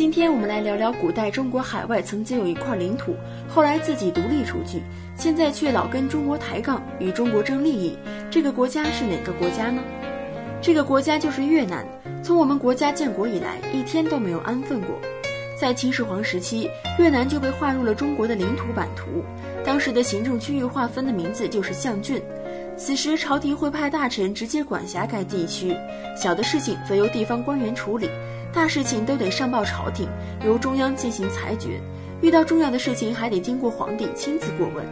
今天我们来聊聊古代中国海外曾经有一块领土，后来自己独立出去，现在却老跟中国抬杠，与中国争利益。这个国家是哪个国家呢？这个国家就是越南。从我们国家建国以来，一天都没有安分过。在秦始皇时期，越南就被划入了中国的领土版图。当时的行政区域划分的名字就是象郡。此时，朝廷会派大臣直接管辖该地区，小的事情则由地方官员处理，大事情都得上报朝廷，由中央进行裁决。遇到重要的事情，还得经过皇帝亲自过问。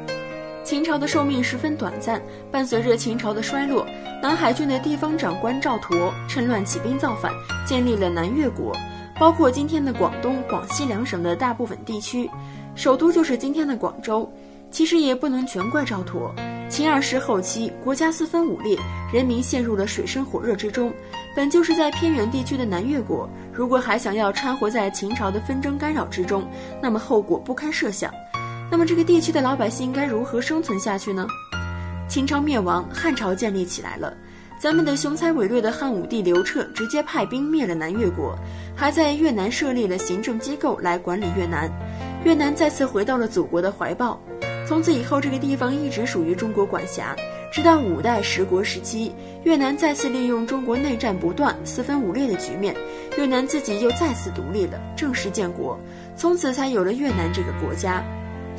秦朝的寿命十分短暂，伴随着秦朝的衰落，南海郡的地方长官赵佗趁乱起兵造反，建立了南越国。包括今天的广东、广西两省的大部分地区，首都就是今天的广州。其实也不能全怪赵佗。秦二世后期，国家四分五裂，人民陷入了水深火热之中。本就是在偏远地区的南越国，如果还想要掺和在秦朝的纷争干扰之中，那么后果不堪设想。那么这个地区的老百姓该如何生存下去呢？秦朝灭亡，汉朝建立起来了。咱们的雄才伟略的汉武帝刘彻直接派兵灭了南越国，还在越南设立了行政机构来管理越南，越南再次回到了祖国的怀抱。从此以后，这个地方一直属于中国管辖，直到五代十国时期，越南再次利用中国内战不断、四分五裂的局面，越南自己又再次独立了，正式建国，从此才有了越南这个国家。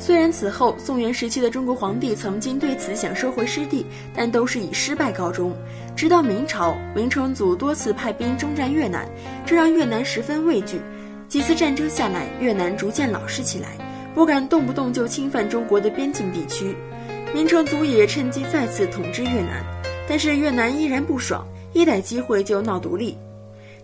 虽然此后宋元时期的中国皇帝曾经对此想收回失地，但都是以失败告终。直到明朝，明成祖多次派兵征战越南，这让越南十分畏惧。几次战争下来，越南逐渐老实起来，不敢动不动就侵犯中国的边境地区。明成祖也趁机再次统治越南，但是越南依然不爽，一逮机会就闹独立。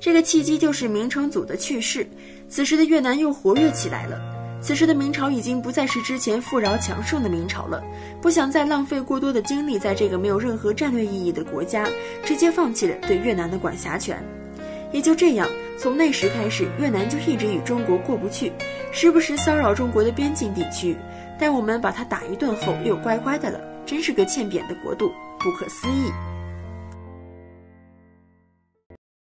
这个契机就是明成祖的去世，此时的越南又活跃起来了。此时的明朝已经不再是之前富饶强盛的明朝了，不想再浪费过多的精力在这个没有任何战略意义的国家，直接放弃了对越南的管辖权。也就这样，从那时开始，越南就一直与中国过不去，时不时骚扰中国的边境地区。待我们把他打一顿后，又乖乖的了，真是个欠扁的国度，不可思议。